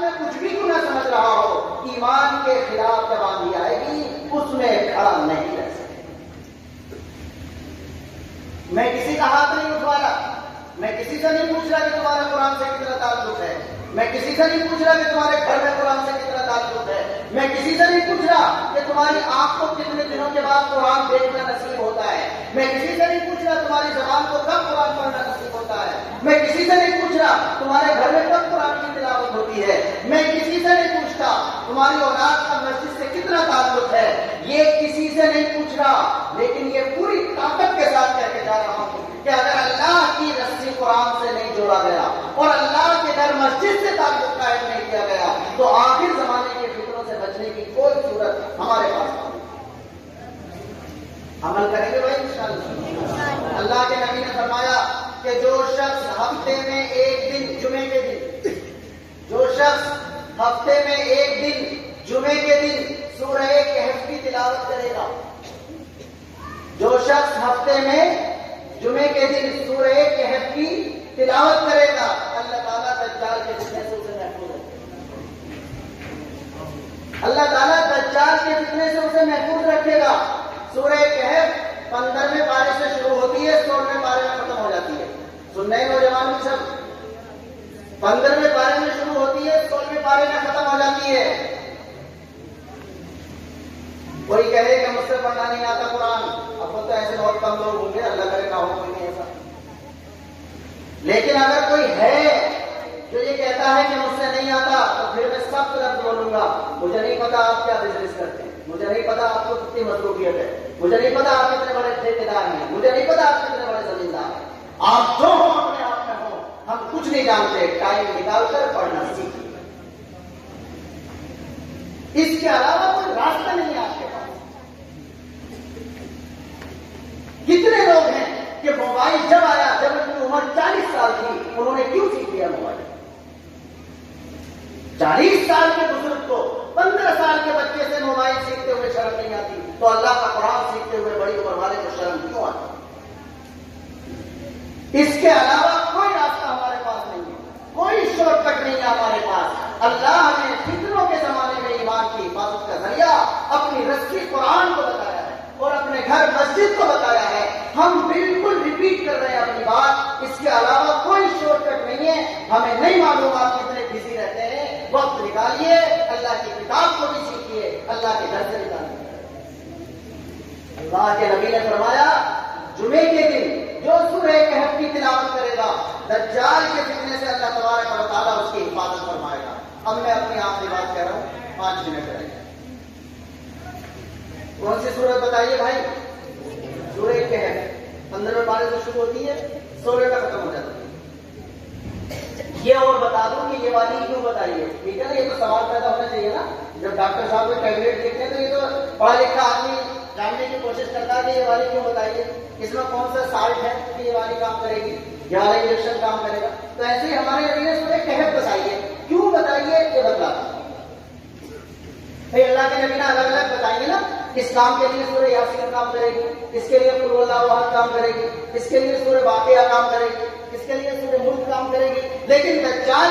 में कुछ भी क्यों ना समझ रहा हो? ईमान के खिलाफ जब आंधी आएगी, उसमें खड़ा नहीं रह सकते मैं किसी का हाथ नहीं उठवा रहा मैं किसी से नहीं पूछ रहा कि तुम्हारे कुरान से कितना ताल्लुक है। मैं किसी से नहीं पूछ रहा कि तुम्हारे घर में कुरान से कितना ताल्लुक है। मैं किसी से नहीं पूछ रहा कि तुम्हारी आँख को कितने दिनों के बाद कुरान देखना नसीब होता है। मैं किसी से नहीं पूछ रहा तुम्हारी जबान को कब कुरान पढ़ना नसीब होता है। मैं किसी से नहीं पूछ रहा तुम्हारे घर में कब कुरान की तिलावत होती है। मैं किसी से नहीं पूछता तुम्हारी औलाद का मस्जिद से कितना ताल्लुक है। ये किसी से नहीं पूछ रहा, लेकिन ये पूरी ताकत के साथ कह जा रहा हूँ कि अगर अल्लाह की रस्सी कुरान से नहीं जोड़ा गया और अल्लाह के घर मस्जिद से ताल्लुक कायम नहीं किया गया तो आखिर जमाने के फिक्रों से बचने की कोई सूरत हमारे पास अमल करेंगे भाई इंशाल्लाह। अल्लाह के नबी ने फरमाया कि जो शख्स हफ़्ते में एक दिन जुमे के दिन जो शख्स हफ़्ते में एक दिन जुमे के दिन सूरह कहफ की तिलावत करेगा जो शख्स हफ़्ते में जुमे के दिन सूरह कहफ की तिलावत करेगा अल्लाह ताला दज्जाल के से उसे महफूज अल्लाह ताला के फितने से उसे महफूज रखेगा, सूरह कहफ पंद्रहवें पारे से शुरू होती है सोलहवें पारे में खत्म हो जाती है। सुन रहे नौजवान सब पंद्रहवें पारे में शुरू होती है सोलहवें पारे में खत्म हो जाती है। कोई कहे कि मुझसे पढ़ना नहीं आता कुरान। अब तो ऐसे बहुत कम लोग होंगे, अल्लाह करे ना हो कोई ऐसा। लेकिन अगर कोई है जो ये कहता है कि मुझसे नहीं आता तो फिर मैं सब बोलूँगा मुझे नहीं पता आप क्या बिज़नेस करते हैं। मुझे नहीं पता आपको कितनी मसरूफियत है। मुझे नहीं पता आप कितने बड़े ठेकेदार हैं। मुझे नहीं पता आप कितने बड़े जमींदार हैं। आप जो हो अपने आप में हो, हम कुछ नहीं जानते। टाइम निकालकर पढ़ना सीखिए। इसके अलावा कोई रास्ता नहीं है आपके पास। कितने लोग हैं कि मोबाइल जब आया, जब उनकी उम्र 40 साल थी, उन्होंने क्यों सीख लिया मोबाइल? 40 साल के बुज़ुर्ग को 15 साल के बच्चे से मोबाइल सीखते हुए शर्म नहीं आती तो अल्लाह का कुरान सीखते हुए बड़ी उम्र वाले को शर्म क्यों आती? इसके अलावा कोई रास्ता हमारे पास नहीं है। कोई शॉर्टकट नहीं है हमारे पास। अल्लाह ने फितरों के जमाने में ईमान की हिफाजत का ज़रिया अपनी रस्सी कुरान को बताया है और अपने घर मस्जिद को बताया है। हम बिल्कुल रिपीट कर रहे हैं अपनी बात। इसके अलावा कोई शॉर्टकट नहीं है। हमें नहीं मालूम आप कितने बिज़ी रहते हैं। वक्त निकालिए। अल्लाह की किताब को भी सीखिए। अल्लाह के घर से निकालिए। अल्लाह के नबी ने फरमाया, जुमे के दिन जो सूरह कहफ की तिलावत करेगा, दज्जाल के फितने से अल्लाह तबारक व तआला उसकी हिफाजत फरमाएगा। अब मैं अपनी आखिरी बात कह रहा हूँ, पाँच मिनट रहेंगे कौन सी सूरत बताइए भाई? सूरह कहफ, पंद्रह पारे से शुरू होती है, सोलह का खत्म हो जाता है। ये और बता दूँ कि ये वाली क्यों बताइए? ठीक है ना, ये तो सवाल पैदा होना चाहिए ना। जब डॉक्टर साहब को टैबलेट लिखते हैं तो ये तो पढ़ा लिखा आदमी जानने की कोशिश करता है कि ये वाली क्यों बताइए इसमें कौन सा साल्ट है कि ये वाली काम करेगी? ये वाला इंजेक्शन काम करेगा? तो ऐसे ही हमारे नबी ने सूरह बताइए, क्यों बताइए? ये बता भाई, अल्लाह के नबी ने अलग अलग बताएँगे ना इस काम के लिए सूर्य यासीन काम करेगी इसके लिए कुल्लाह काम करेगी इसके लिए सूर्य वाकया काम करेगी इसके लिए सूर्य मुल्क काम करेगी। लेकिन दज्जाल